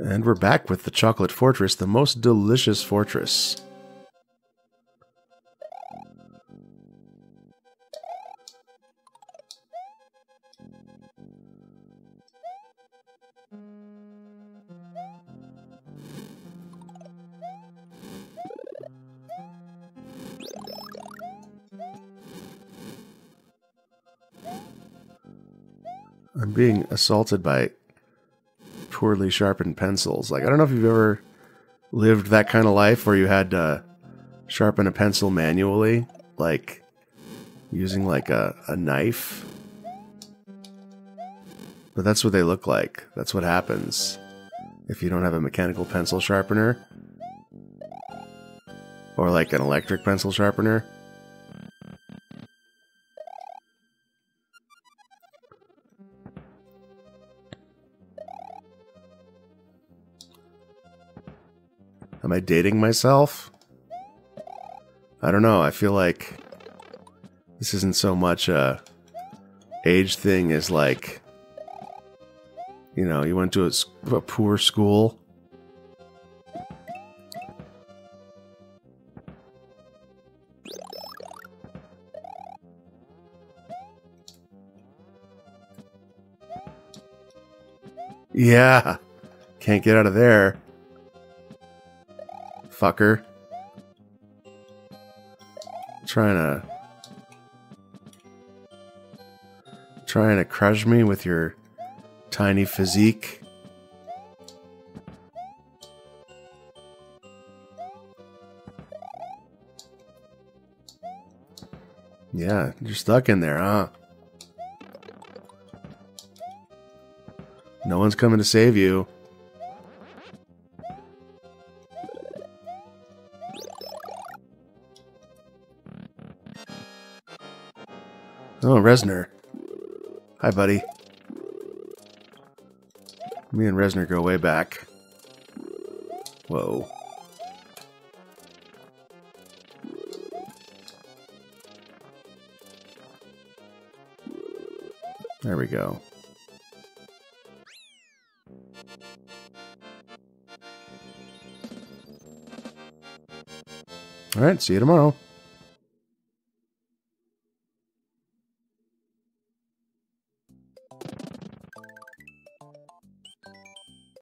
And we're back with the Chocolate Fortress, the most delicious fortress. I'm being assaulted by poorly sharpened pencils. Like, I don't know if you've ever lived that kind of life where you had to sharpen a pencil manually, like using like a, a knife. But that's what they look like. That's what happens if you don't have a mechanical pencil sharpener or like an electric pencil sharpener. Am I dating myself? I don't know. I feel like this isn't so much a age thing as like, you know, you went to a, a poor school. Yeah. Can't get out of there fucker. Trying to... Trying to crush me with your tiny physique. Yeah, you're stuck in there, huh? No one's coming to save you. Oh, Reznor. Hi, buddy. Me and Reznor go way back. Whoa. There we go. All right, see you tomorrow.